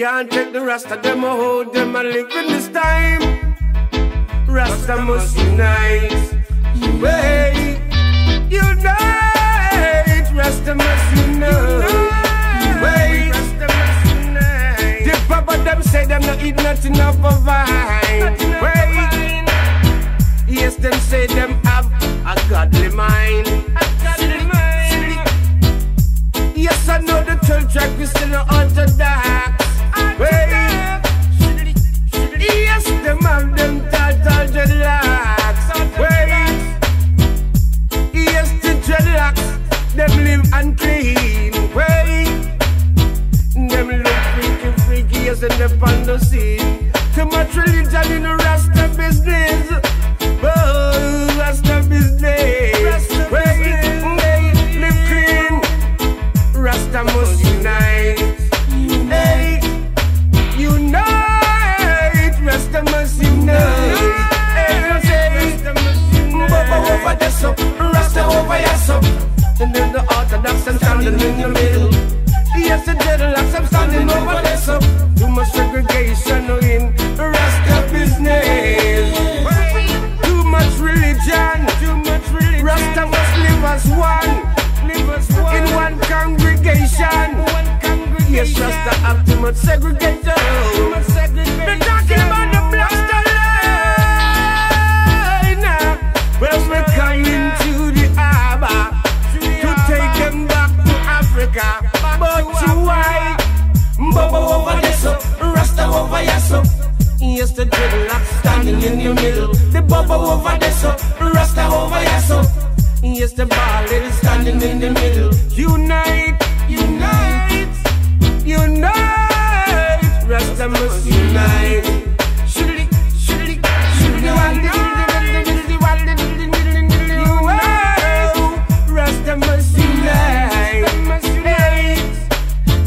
Can't take the rest of them, a hold them a live in this time. Rasta must unite. Wait, unite. Rasta must unite. Wait, Rasta must unite. The papa them say them not eat nothing off a vine. Wait, yes them say them have a godly mind. A godly mind. Yes I know the church track is still not orthodox. And the scene. Too much religion in the Rasta business. Over there, so Rasta over here, so. Yes, the ball is standing in the middle. Unite, unite, unite. Rasta must unite. Shully, shully, shully, Rasta must unite.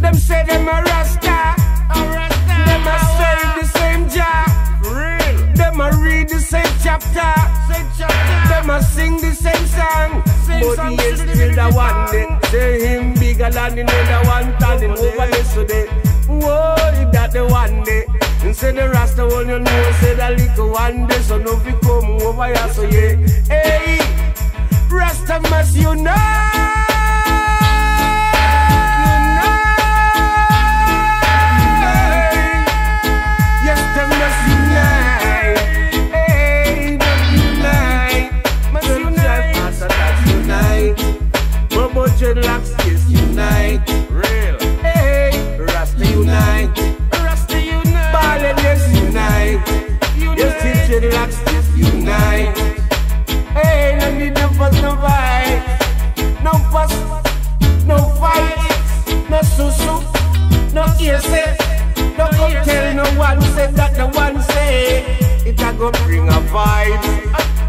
Them say them a Rasta. But he is still the one day. Say him bigger than the other one standing over yesterday. Whoa, that the one day. And say the Rasta one you know, say the little one day. So no fi come over here, so yeah. Hey, Rasta must unite. hear say. Don't come tell no one say that no one say. It a go bring a vibe.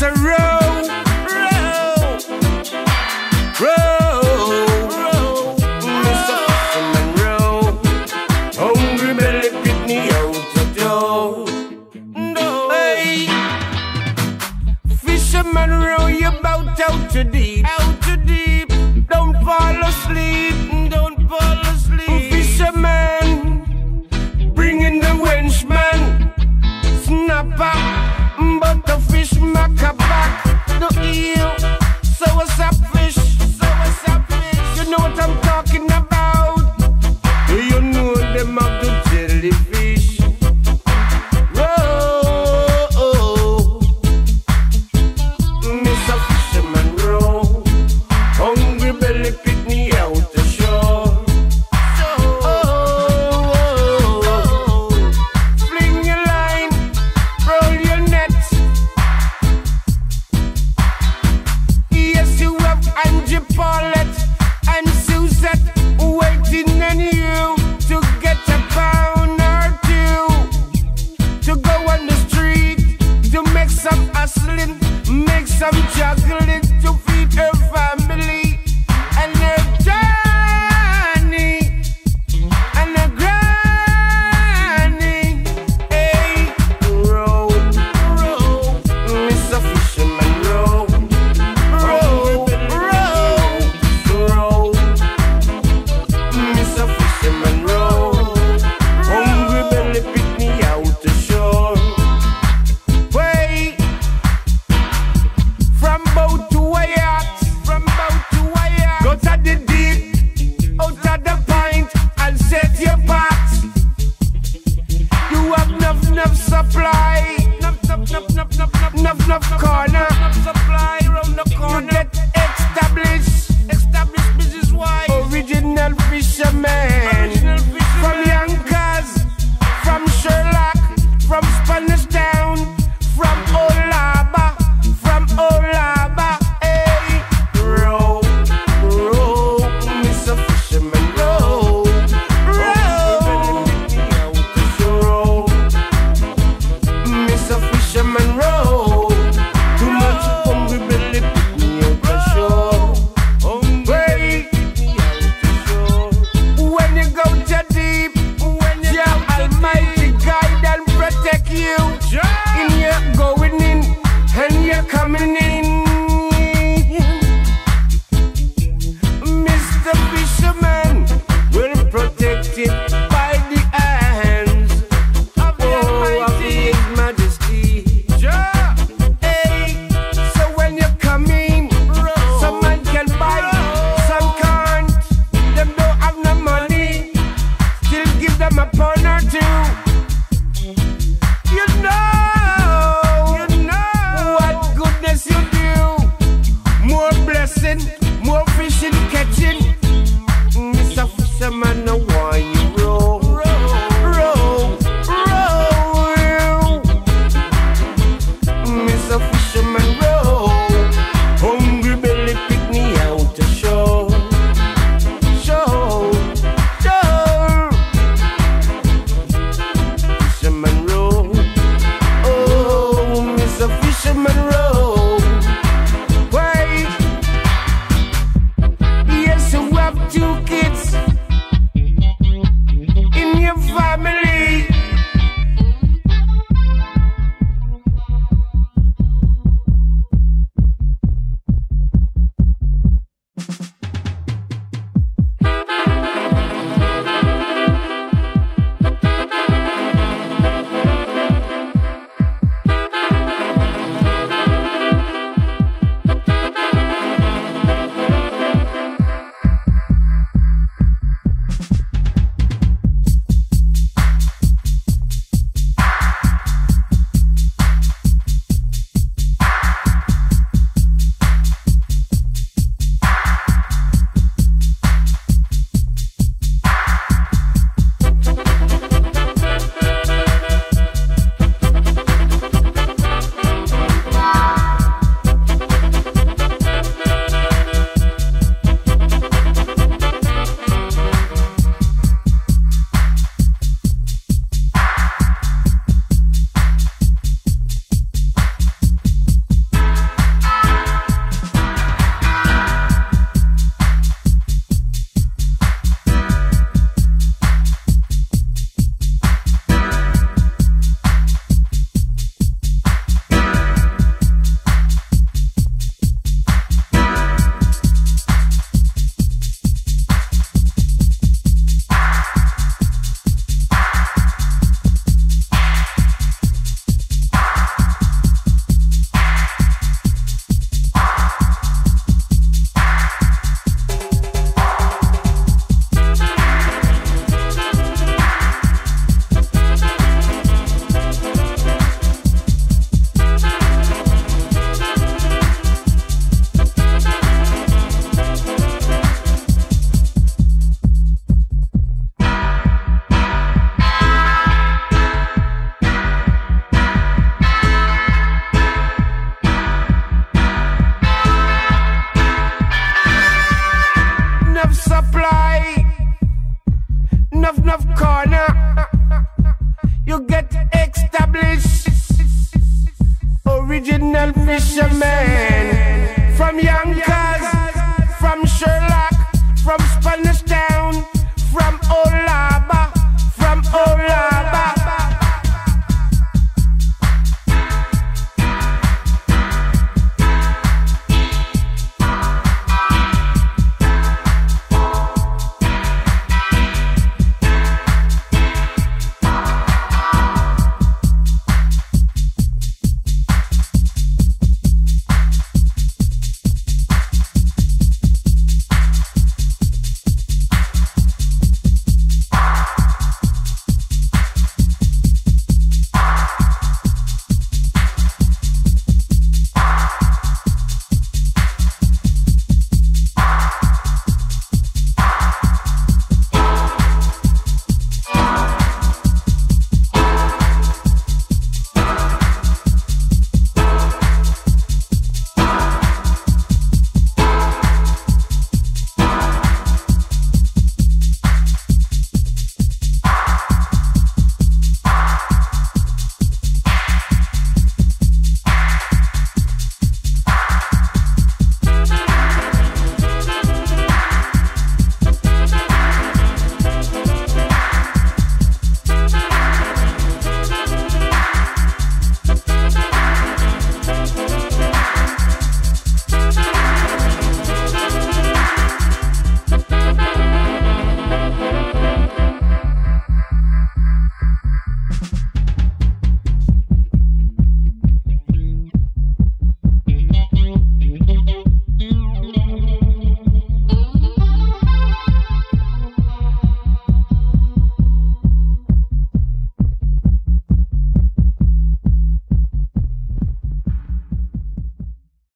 It's row, row, row, row. Mr. Fisherman row. Hungry belly get me out the door. No. Hey, Fisherman row, you bout out to deep.